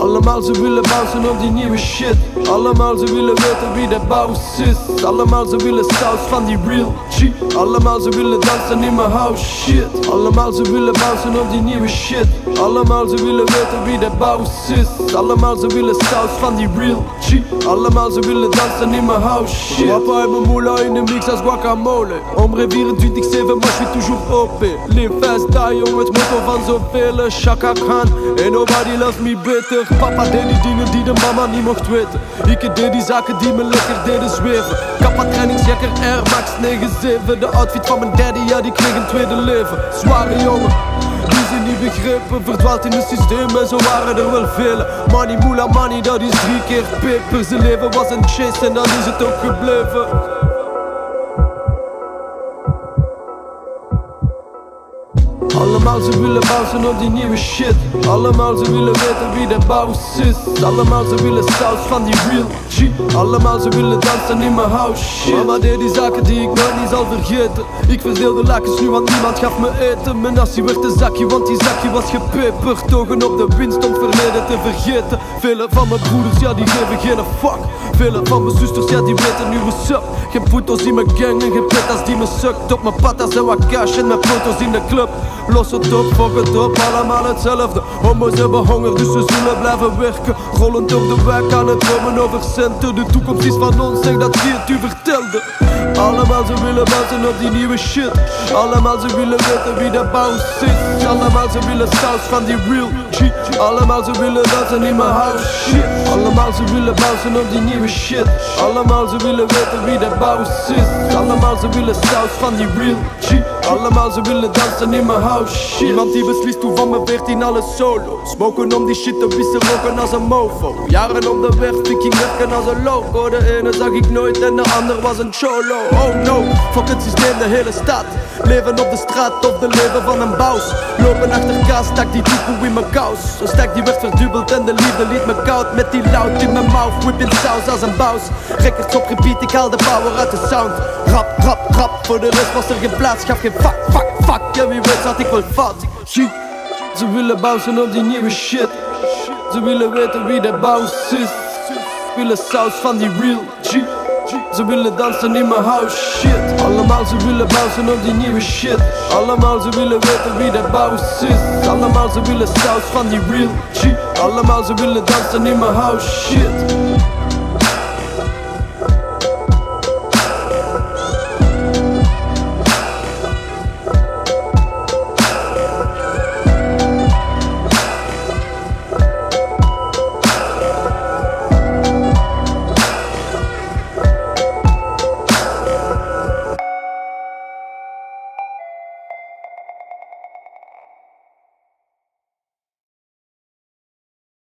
Allemaal ze willen bouncen op die nieuwe shit. Allemaal ze willen weten wie de baus is. Allemaal ze willen saus van die real G. Allemaal ze willen dansen in mijn house shit. Allemaal ze willen bouncen op die nieuwe shit. Allemaal ze willen weten wie de baus is. Allemaal ze willen saus van die real G. Allemaal ze willen dansen in mijn house shit. Papa en mijn moula in de mix als guacamole. Ombre 24-7 maar je toujours OP Live fast die jong het motto van zoveel Shaka Khan. En nobody loves me better Papa deed die dingen die de mama niet mocht weten. Ik deed die zaken die me lekker deden zweven. Kappa trainingsjacker Air Max 97 De outfit van mijn daddy, ja die kreeg een tweede leven. Zware jongen die ze niet begrepen, verdwaald in het systeem en zo waren er wel vele. Money, moela, money, dat is drie keer peper. Zijn leven was een chase en dan is het ook gebleven Allemaal ze willen bouncen op die nieuwe shit. Allemaal ze willen weten wie de baus is. Allemaal ze willen saus van die real G. Allemaal ze willen dansen in mijn house shit. Mama deed die zaken die ik nooit niet zal vergeten. Ik verdeelde lakens nu want niemand gaf me eten. Mijn nassie werd een zakje want die zakje was gepeperd Togen op de winst om verleden te vergeten. Vele van mijn broeders ja die geven geen fuck. Vele van mijn zusters ja die weten nu what's up Geen putos in mijn gang en geen petas die me sukt. Op mijn patas en wat cash en mijn foto's in de club. Los het op, fuck het op, allemaal hetzelfde. Homo's hebben honger, dus we zullen blijven werken. Rollend door de wijk aan het dromen over centen. De toekomst is van ons, zeg dat wie het u vertelde. Allemaal ze willen bouncen op die nieuwe shit. Allemaal ze willen weten wie de bounce is. Allemaal ze willen saus van die real G. Allemaal ze willen dansen in mijn house shit. Allemaal ze willen bouncen op die nieuwe shit. Allemaal ze willen weten wie de bounce is. Allemaal ze willen saus van die real G Allemaal ze willen dansen in mijn house. Shit. Iemand die beslist hoe van mijn 14 alles solo. Smoken om die shit te wissen roken als een mofo. Jaren op de weg, fucking werken als een loco. De ene zag ik nooit en de ander was een cholo. Oh no, fuck het systeem, de hele stad. Leven op de straat of de leven van een baus. Lopen achter kaas, stak die toekoe in mijn kous. Zo stak die werd verdubbeld en de liefde liet me koud. Met die loud in mijn mouth, whipping saus als een baus. Records op repeat, ik haal de power uit de sound. Rap, rap, rap, voor de rest was er geen plaats Gaf geen fuck, fuck, fuck, ja wie weet zat ik wel fout Shit. Ze willen bouncen op die nieuwe shit. Ze willen weten wie de baus is. Willen saus van die real G. Ze willen dansen in mijn house shit. Allemaal ze willen bouncen op die nieuwe shit. Allemaal ze willen weten wie de baus is. Allemaal ze willen saus van die real G. Allemaal ze willen dansen in mijn house shit